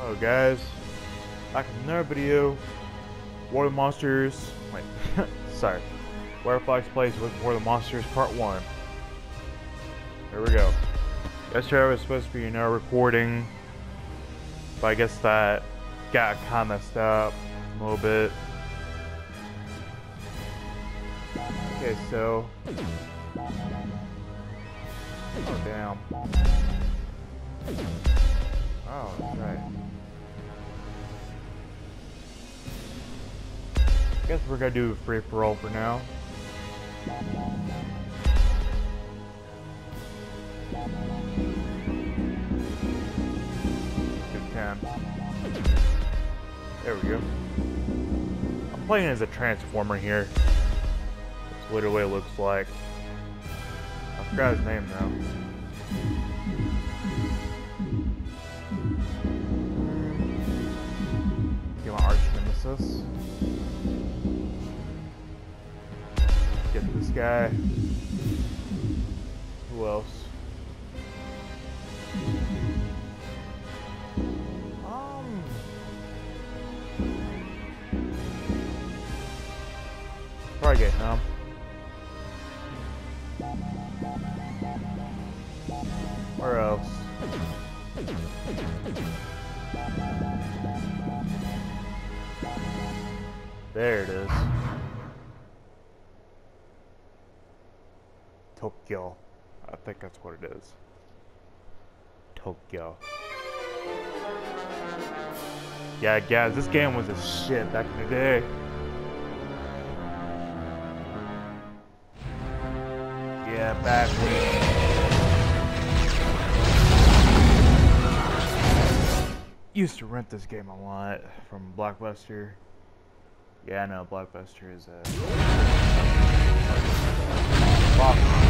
Hello guys, back with another video, War of the Monsters, wait, sorry, Werefox Plays with War of the Monsters Part 1. Here we go. Yesterday I was supposed to be, you know, recording, but I guess that got kinda messed up a little bit. Okay, so... Oh, damn. Oh, that's right. I guess we're gonna do a free for all for now. Good time. There we go. I'm playing as a transformer here. That's literally what it looks like. I forgot his name though. Get my arch nemesis. Guy. Who else? Um. Probably get him. Where else? There it is. Tokyo. I think that's what it is. Tokyo. Yeah, guys, this game was a shit back in the day. Yeah, back when. Used to rent this game a lot from Blockbuster. Yeah, I know Blockbuster is a. Fuck.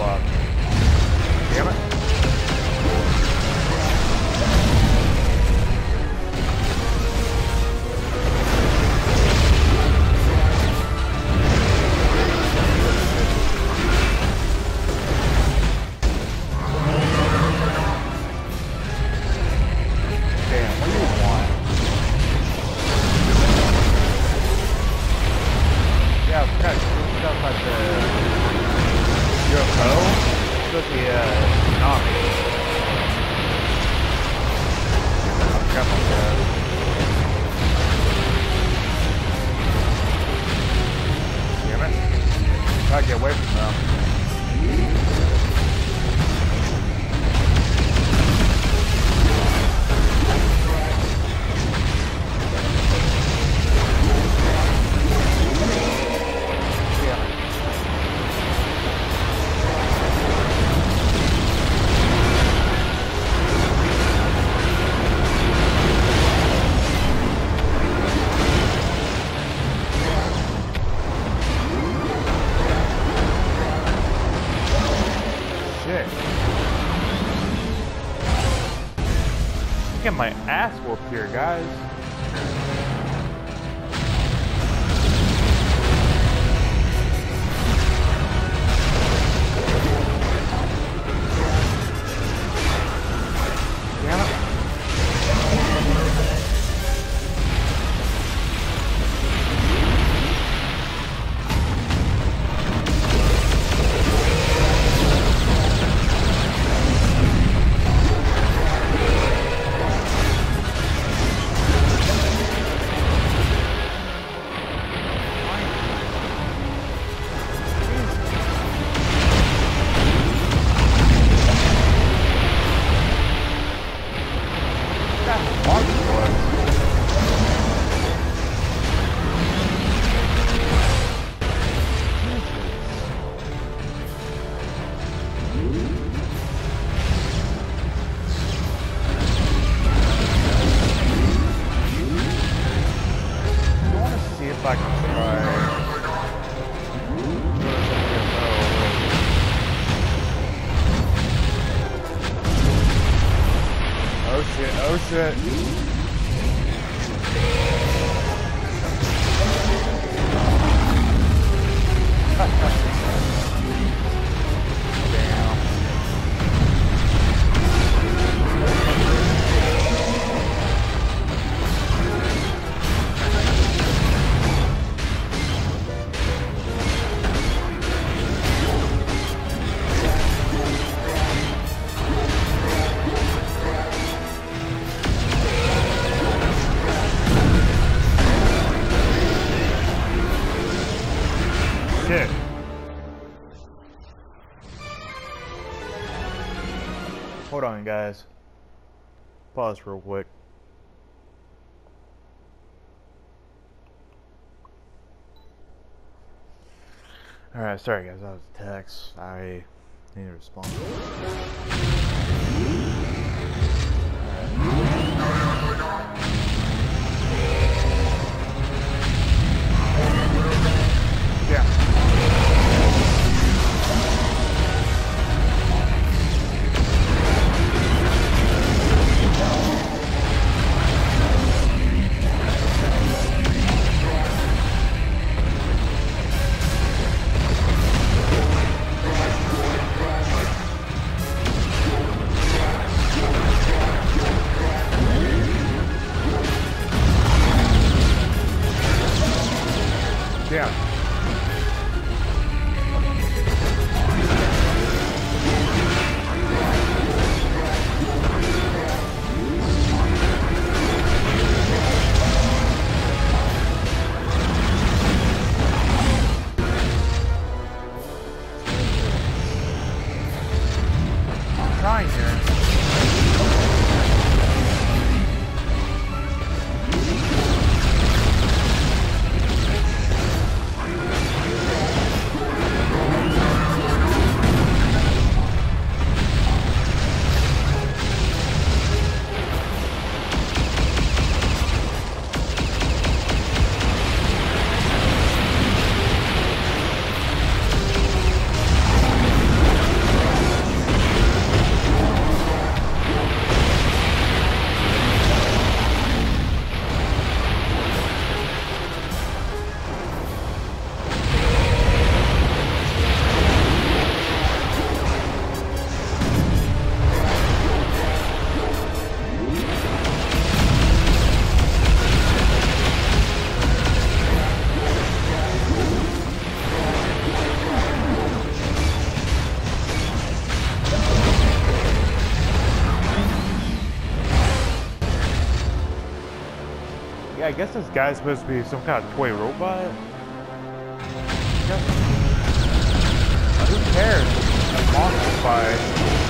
Fuck. Damn it. Yeah, I've like the UFO. Supposed to be a tsunami. I forgot about that. Damn it. Gotta get away from them. Ass whooped here, guys. Oh shit, oh shit. Damn. guys. Pause real quick. Alright, sorry guys, that was a text. I need to respond. Guess this guy's supposed to be some kind of toy robot. Who cares? A monster fight.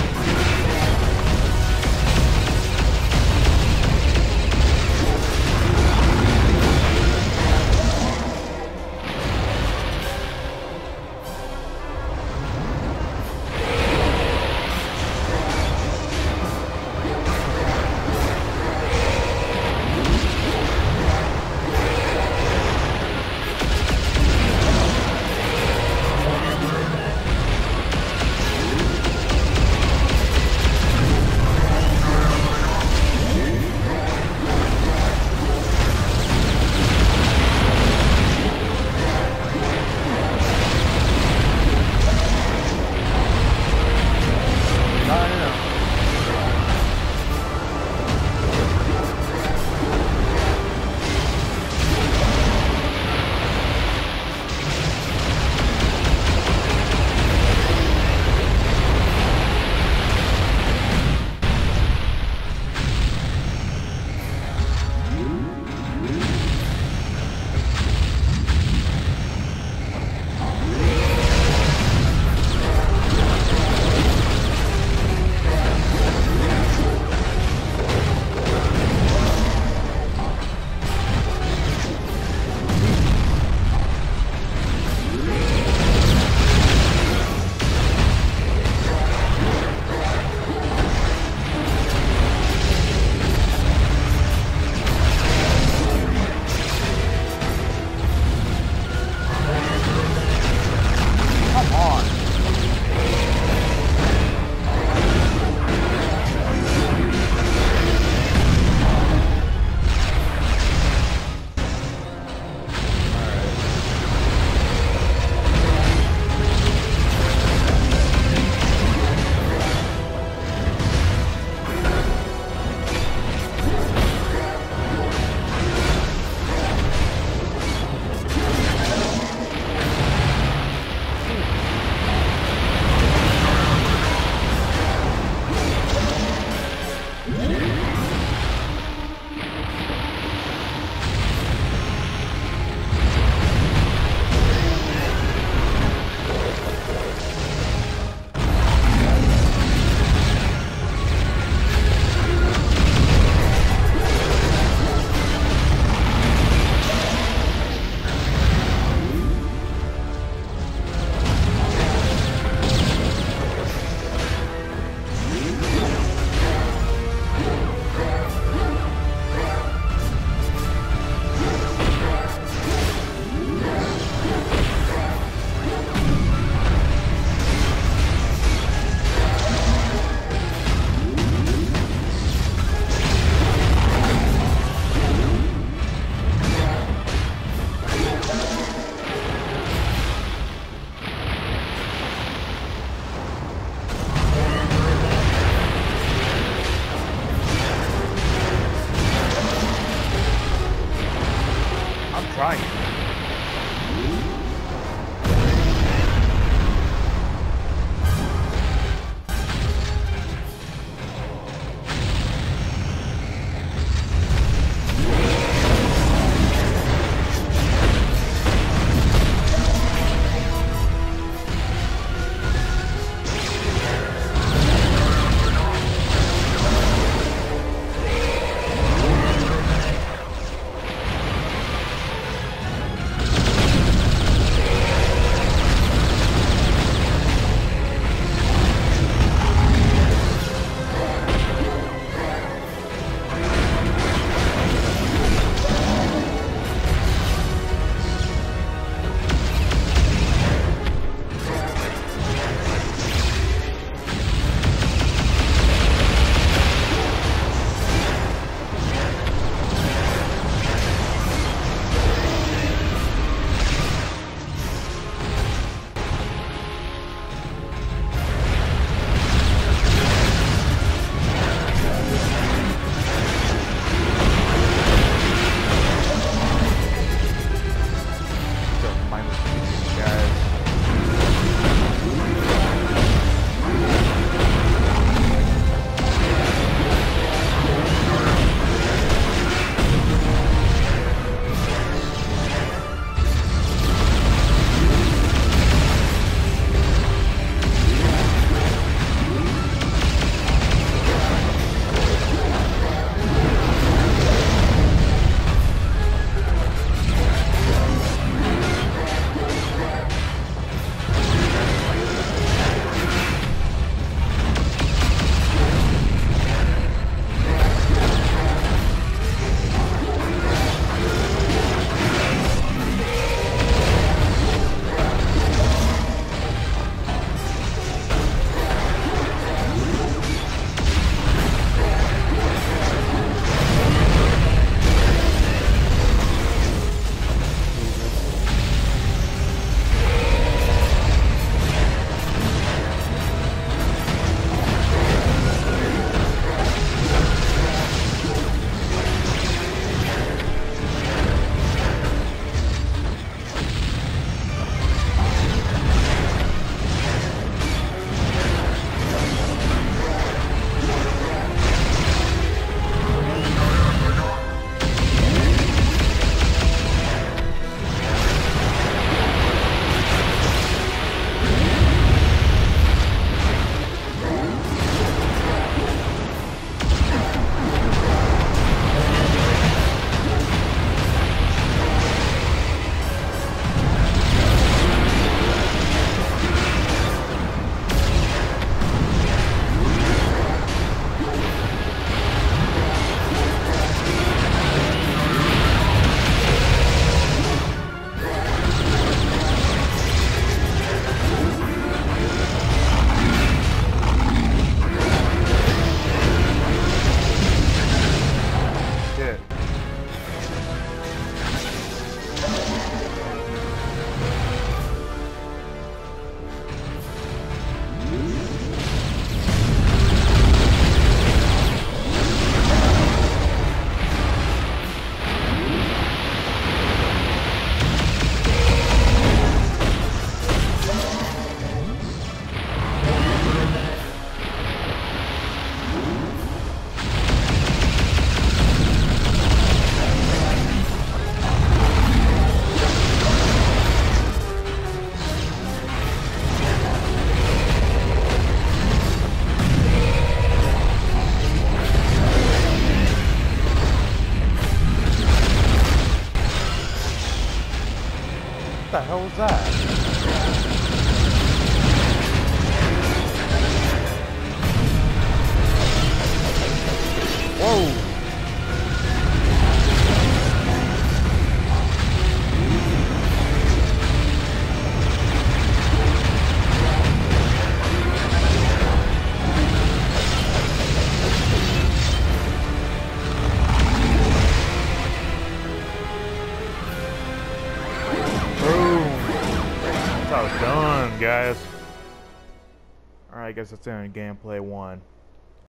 Guess that's the end gameplay one.